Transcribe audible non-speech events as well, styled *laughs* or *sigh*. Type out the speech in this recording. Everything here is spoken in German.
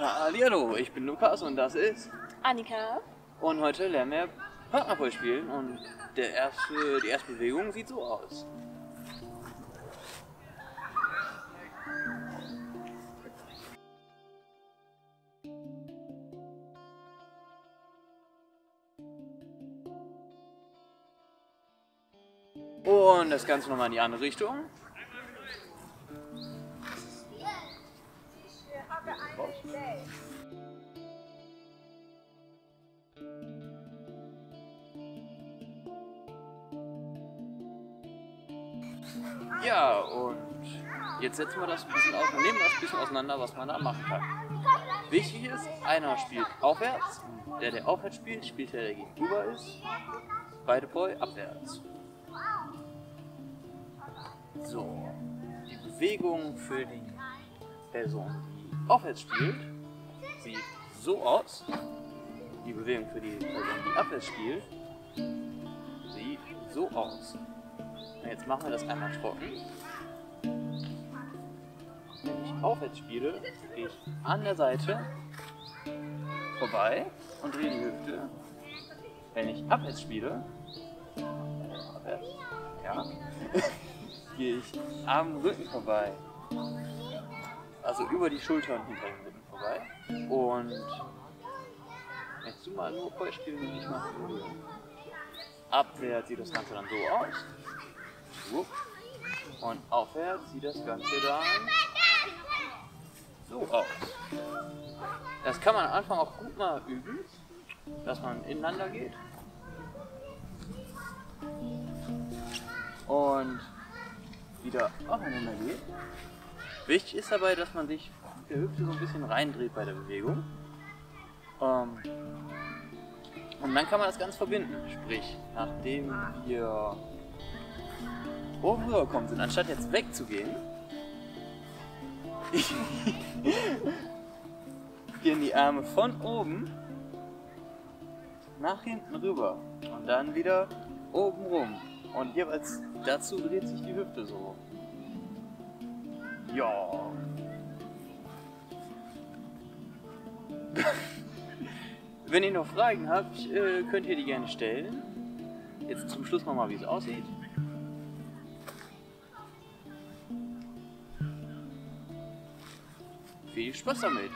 Hallo, ich bin Lukas und das ist. Annika. Und heute lernen wir Partnervoll spielen und der erste, die erste Bewegung sieht so aus. Und das Ganze nochmal in die andere Richtung. Ja, und jetzt setzen wir das ein bisschen aus, nehmen das ein bisschen auseinander, was man da machen kann. Wichtig ist, einer spielt aufwärts, der, der aufwärts spielt, spielt der, der gegenüber ist. Beide Boy abwärts. So, die Bewegung für die Person, die aufwärts spielt, sieht so aus. Die Bewegung für die Person, die abwärts spielt, sieht so aus. Jetzt machen wir das einmal trocken. Wenn ich aufwärts spiele, gehe ich an der Seite vorbei und drehe die Hüfte. Wenn ich abwärts spiele, abwärts, ja, *laughs* gehe ich am Rücken vorbei. Also über die Schultern hinter dem Rücken vorbei. Und jetzt du mal nur vorspielen, wie ich mache. Abwärts sieht das Ganze dann so aus. Und aufwärts sieht das Ganze dann so aus. Das kann man am Anfang auch gut mal üben, dass man ineinander geht. Und wieder aufeinander geht. Wichtig ist dabei, dass man sich der Hüfte so ein bisschen reindreht bei der Bewegung. Ähm, und dann kann man das ganz verbinden. Sprich, nachdem wir oben rübergekommen sind, anstatt jetzt wegzugehen, *laughs* gehen die Arme von oben nach hinten rüber und dann wieder oben rum. Und jeweils dazu dreht sich die Hüfte so. Ja. *laughs* Wenn ihr noch Fragen habt, äh, könnt ihr die gerne stellen. Jetzt zum Schluss nochmal, wie es aussieht. Viel Spaß damit!